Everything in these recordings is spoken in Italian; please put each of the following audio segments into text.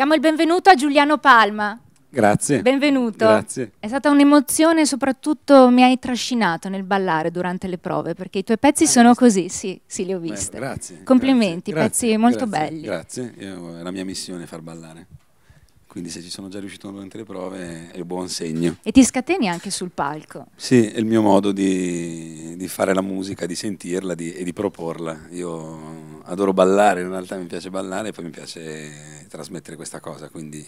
Diamo il benvenuto a Giuliano Palma. Grazie. Benvenuto. Grazie. È stata un'emozione, soprattutto mi hai trascinato nel ballare durante le prove, perché i tuoi pezzi sono così, sì, sì, li ho viste. Beh, grazie. Complimenti, grazie, pezzi molto grazie, belli. Grazie, Io- è la mia missione far ballare. Quindi se ci sono già riuscito durante le prove è un buon segno. E ti scateni anche sul palco. Sì, è il mio modo di, di fare la musica, di sentirla di- e di proporla. Io adoro ballare, in realtà mi piace ballare e poi mi piace trasmettere questa cosa, quindi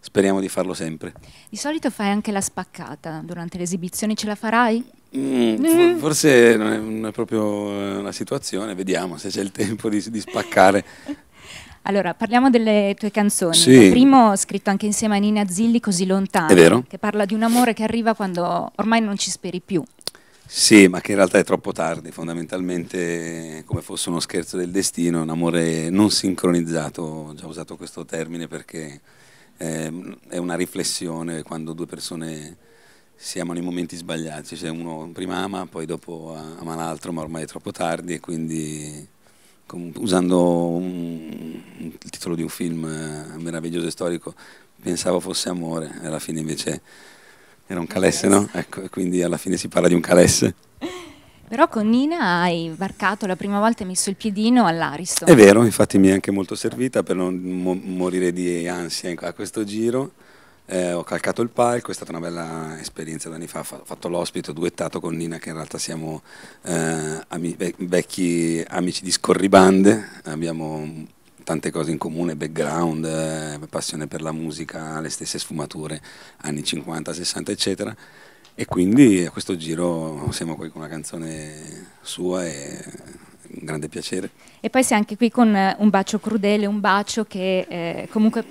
speriamo di farlo sempre. Di solito fai anche la spaccata durante le esibizioni, ce la farai? Mm, fo- forse non è, non è proprio eh, la situazione, vediamo se c'è il tempo di, di spaccare. Allora, parliamo delle tue canzoni. Sì. Il primo scritto anche insieme a Nina Zilli, Così lontano. Che parla di un amore che arriva quando ormai non ci speri più. Sì, ma che in realtà è troppo tardi, fondamentalmente come fosse uno scherzo del destino, un amore non sincronizzato, ho già usato questo termine perché ehm, è una riflessione quando due persone si amano in momenti sbagliati, cioè uno prima ama, poi dopo ama l'altro, ma ormai è troppo tardi e quindi usando un- il titolo di un film eh, meraviglioso e storico pensavo fosse amore, alla fine invece era un calesse, no? Ecco, e quindi alla fine si parla di un calesse. Però con Nina hai varcato la prima volta e messo il piedino all'Ariston. È vero, infatti mi è anche molto servita per non mo- morire di ansia a questo giro. Eh, ho calcato il palco, è stata una bella esperienza da anni fa, ho fa- fatto l'ospite, ho duettato con Nina che in realtà siamo eh, ami- ve- vecchi amici di scorribande, abbiamo tante cose in comune, background, eh, passione per la musica, le stesse sfumature, anni 50, 60 eccetera. E quindi a questo giro siamo qui con una canzone sua e un grande piacere. E poi sei anche qui con eh, un bacio crudele, un bacio che eh, comunque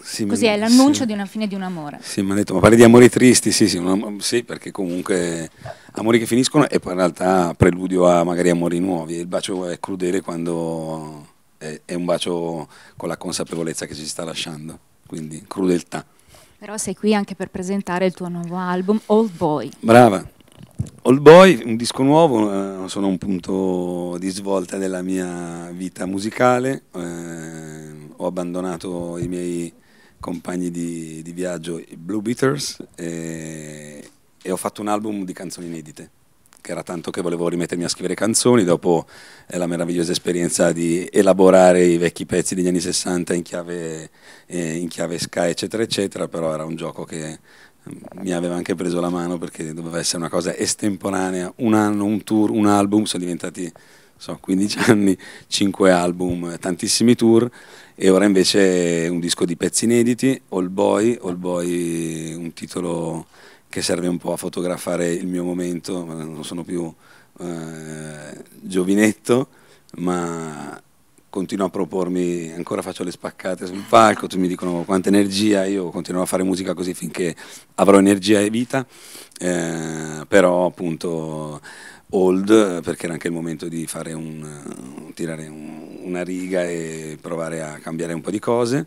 Sì, così è l'annuncio sì. di una fine di un amore. Sì, mi hanno detto, ma parli di amori tristi? Sì, sì, sì, perché comunque amori che finiscono e poi in realtà preludio a magari amori nuovi. Il bacio è crudele quando è, è un bacio con la consapevolezza che ci si sta lasciando, quindi crudeltà. Però sei qui anche per presentare il tuo nuovo album, Old Boy. Brava. Old Boy, un disco nuovo, eh, sono un punto di svolta della mia vita musicale. eh, ho abbandonato i miei compagni di, di viaggio, i Blue Beaters, e, e ho fatto un album di canzoni inedite. Che era tanto che volevo rimettermi a scrivere canzoni dopo eh, la meravigliosa esperienza di elaborare i vecchi pezzi degli anni 60 in chiave, eh, in chiave Sky, eccetera, eccetera. Però era un gioco che mi aveva anche preso la mano perché doveva essere una cosa estemporanea, un anno, un tour, un album, sono diventati so, 15 anni, 5 album, tantissimi tour e ora invece un disco di pezzi inediti, All Boy, All Boy un titolo che serve un po' a fotografare il mio momento, non sono più eh, giovinetto, ma continuo a propormi, ancora faccio le spaccate sul palco, tutti mi dicono quanta energia, io continuerò a fare musica così finché avrò energia e vita, eh, però appunto old perché era anche il momento di fare un, tirare un- una riga e provare a cambiare un po' di cose.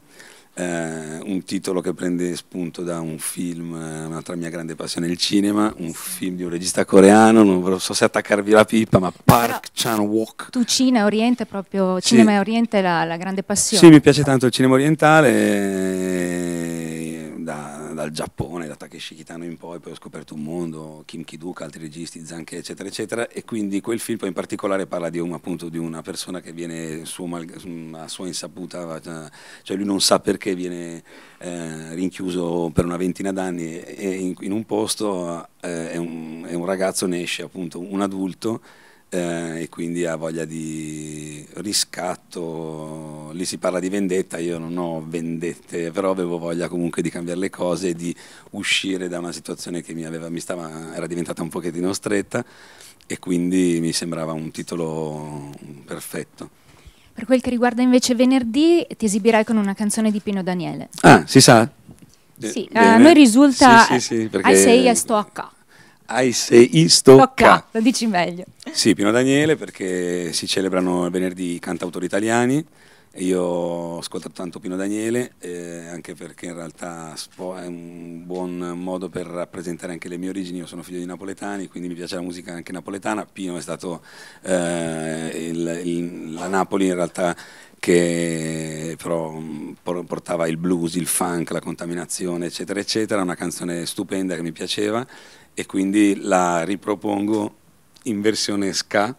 Eh, un titolo che prende spunto da un film, eh, un'altra mia grande passione, il cinema, un film di un regista coreano, non so se attaccarvi la pipa, ma Park Chan-wook. Tu Cina Oriente, proprio Sì. cinema e Oriente è la, la grande passione. Sì, mi piace tanto il cinema orientale, eh, da- dal Giappone, da Takeshi Kitano in poi, poi ho scoperto un mondo, Kim Ki-duk, altri registi, Zanke, eccetera, eccetera, e quindi quel film in particolare parla di, un- appunto, di una persona che viene suo a sua insaputa, cioè lui non sa perché viene eh, rinchiuso per una ventina d'anni e in, in un posto eh, è, un, è un ragazzo, ne esce appunto un adulto eh, e quindi ha voglia di riscatto, lì si parla di vendetta, io non ho vendette, però avevo voglia comunque di cambiare le cose e di uscire da una situazione che mi, aveva, mi stava, era diventata un pochettino stretta e quindi mi sembrava un titolo perfetto. Per quel che riguarda invece venerdì, ti esibirai con una canzone di Pino Daniele. Ah, si sa? Sì, Eh, a noi risulta Sì, sì, sì, perché- Ai sei a sto a. Ai sei sto Sto a ca. ca, lo dici meglio. Sì, Pino Daniele perché si celebrano il venerdì i cantautori italiani e io ho ascoltato tanto Pino Daniele eh, anche perché in realtà è un buon modo per rappresentare anche le mie origini, io sono figlio di napoletani quindi mi piace la musica anche napoletana, Pino è stato eh, il- il- la Napoli in realtà che però portava il blues, il funk, la contaminazione, eccetera, eccetera, una canzone stupenda che mi piaceva. E quindi la ripropongo in versione ska,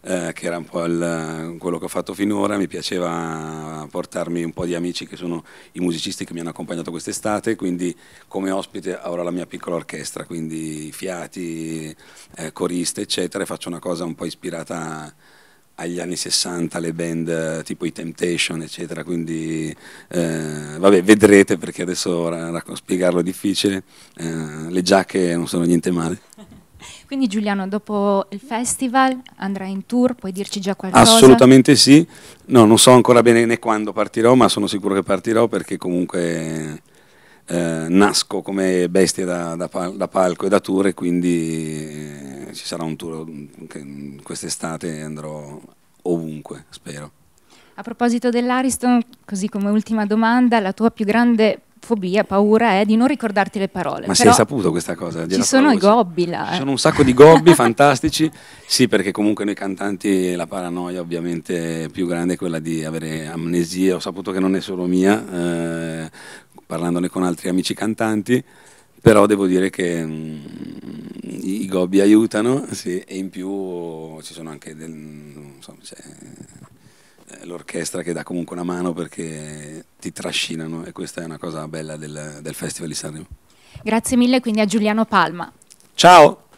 eh, che era un po' il, quello che ho fatto finora, mi piaceva portarmi un po' di amici che sono i musicisti che mi hanno accompagnato quest'estate, quindi come ospite avrò la mia piccola orchestra, quindi fiati, eh, coriste, eccetera, e faccio una cosa un po' ispirata agli anni 60 le band eh, tipo i Temptation eccetera quindi eh, vabbè vedrete perché adesso spiegarlo è difficile eh, le giacche non sono niente male quindi Giuliano dopo il festival andrai in tour puoi dirci già qualcosa? assolutamente sì no, non so ancora bene né quando partirò ma sono sicuro che partirò perché comunque eh, nasco come bestia da, da, da, palco e da tour e quindi ci sarà un tour che quest'estate andrò ovunque, spero. A proposito dell'Ariston, così come ultima domanda, la tua più grande fobia, paura è di non ricordarti le parole. Ma si è saputo questa cosa? Ci sono i gobbi là. Ci eh. sono un sacco di gobbi fantastici, sì perché comunque noi cantanti la paranoia ovviamente più grande è quella di avere amnesia, ho saputo che non è solo mia, eh, parlandone con altri amici cantanti, però devo dire che mh, mm, i, gobbi aiutano sì, e in più ci sono anche del, insomma, eh, l'orchestra che dà comunque una mano perché ti trascinano e questa è una cosa bella del, del Festival di Sanremo. Grazie mille quindi a Giuliano Palma. Ciao!